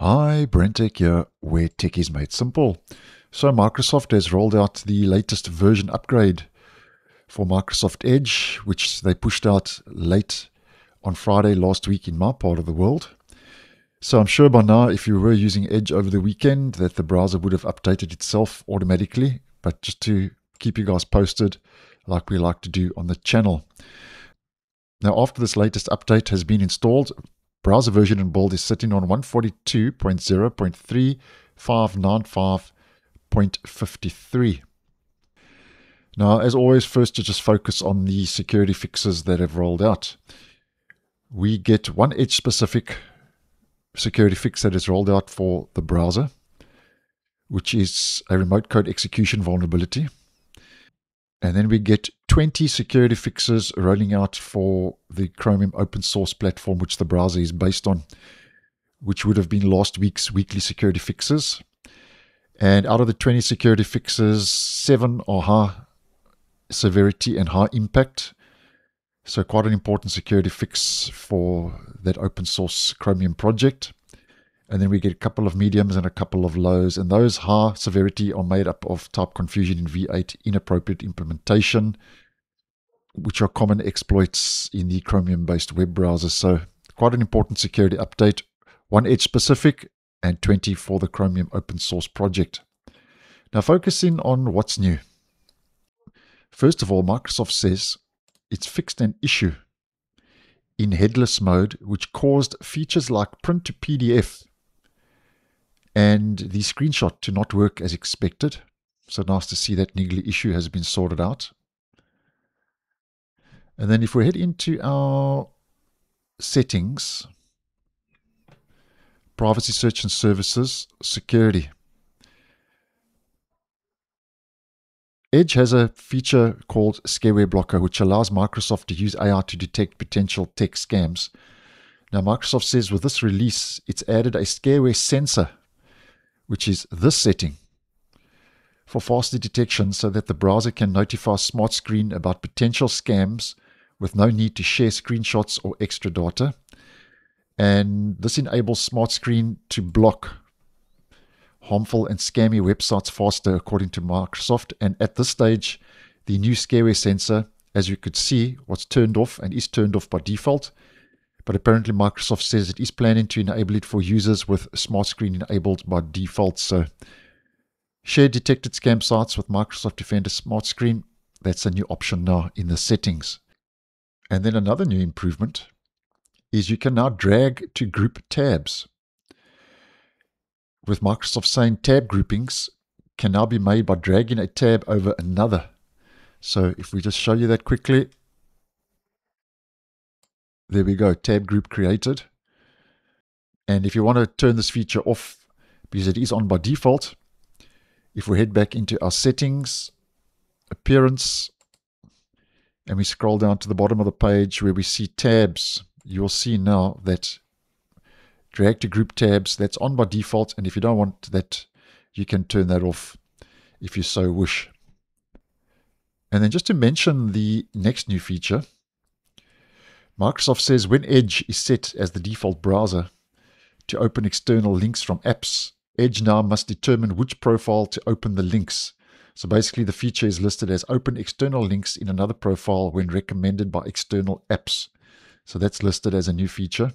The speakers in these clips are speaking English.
Hi, Brentech here, where tech is made simple. So, Microsoft has rolled out the latest version upgrade for Microsoft Edge, which they pushed out late on Friday last week in my part of the world. So, I'm sure by now, if you were using Edge over the weekend, that the browser would have updated itself automatically. But just to keep you guys posted, like we like to do on the channel. Now, after this latest update has been installed, Browser version in bold is sitting on 142.0.3595.53. Now, as always, first to just focus on the security fixes that have rolled out. We get one Edge specific security fix that is rolled out for the browser, which is a remote code execution vulnerability. And then we get 20 security fixes rolling out for the Chromium open source platform, which the browser is based on, which would have been last week's weekly security fixes. And out of the 20 security fixes, seven are high severity and high impact. So, quite an important security fix for that open source Chromium project and then we get a couple of mediums and a couple of lows. And those high severity are made up of type confusion in V8, inappropriate implementation, which are common exploits in the Chromium based web browser. So, quite an important security update, one Edge specific and 20 for the Chromium open source project. Now, focusing on what's new. First of all, Microsoft says it's fixed an issue in headless mode, which caused features like print to PDF and the screenshot to not work as expected. So nice to see that niggly issue has been sorted out. And then if we head into our settings, privacy search and services, security. Edge has a feature called Scareware Blocker, which allows Microsoft to use AI to detect potential tech scams. Now, Microsoft says with this release, it's added a scareware sensor which is this setting for faster detection so that the browser can notify Smart Screen about potential scams with no need to share screenshots or extra data. And this enables Smart Screen to block harmful and scammy websites faster, according to Microsoft. And at this stage, the new scareware sensor, as you could see, was turned off and is turned off by default but apparently Microsoft says it is planning to enable it for users with Smart Screen enabled by default. So share detected scam sites with Microsoft Defender Smart Screen. That's a new option now in the settings. And then another new improvement is you can now drag to group tabs. With Microsoft saying tab groupings can now be made by dragging a tab over another. So if we just show you that quickly, there we go, tab group created. And if you want to turn this feature off, because it is on by default, if we head back into our settings, appearance, and we scroll down to the bottom of the page where we see tabs, you'll see now that drag to group tabs, that's on by default. And if you don't want that, you can turn that off if you so wish. And then just to mention the next new feature, Microsoft says when Edge is set as the default browser to open external links from apps, Edge now must determine which profile to open the links. So basically, the feature is listed as open external links in another profile when recommended by external apps. So that's listed as a new feature.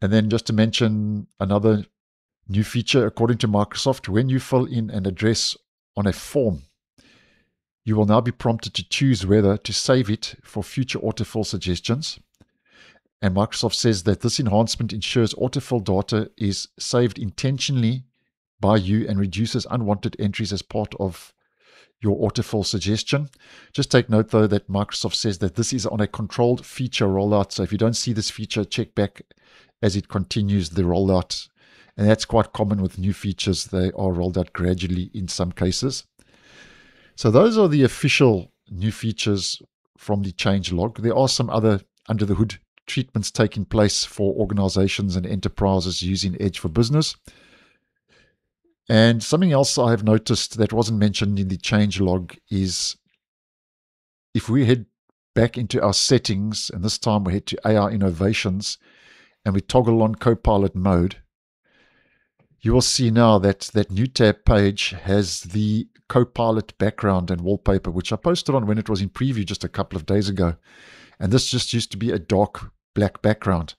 And then just to mention another new feature, according to Microsoft, when you fill in an address on a form, you will now be prompted to choose whether to save it for future autofill suggestions. And Microsoft says that this enhancement ensures autofill data is saved intentionally by you and reduces unwanted entries as part of your autofill suggestion. Just take note though that Microsoft says that this is on a controlled feature rollout. So if you don't see this feature, check back as it continues the rollout. And that's quite common with new features. They are rolled out gradually in some cases. So those are the official new features from the change log. There are some other under the hood treatments taking place for organizations and enterprises using Edge for Business. And something else I have noticed that wasn't mentioned in the change log is if we head back into our settings, and this time we head to AI innovations, and we toggle on Copilot mode, you will see now that that new tab page has the Copilot background and wallpaper, which I posted on when it was in preview just a couple of days ago. And this just used to be a dark black background.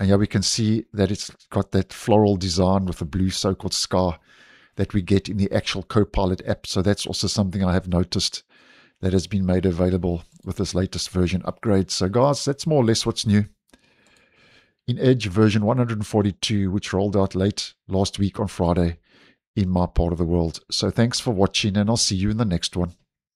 And yeah, we can see that it's got that floral design with a blue so-called scar that we get in the actual Copilot app. So that's also something I have noticed that has been made available with this latest version upgrade. So guys, that's more or less what's new. In Edge version 142, which rolled out late last week on Friday in my part of the world. So thanks for watching and I'll see you in the next one.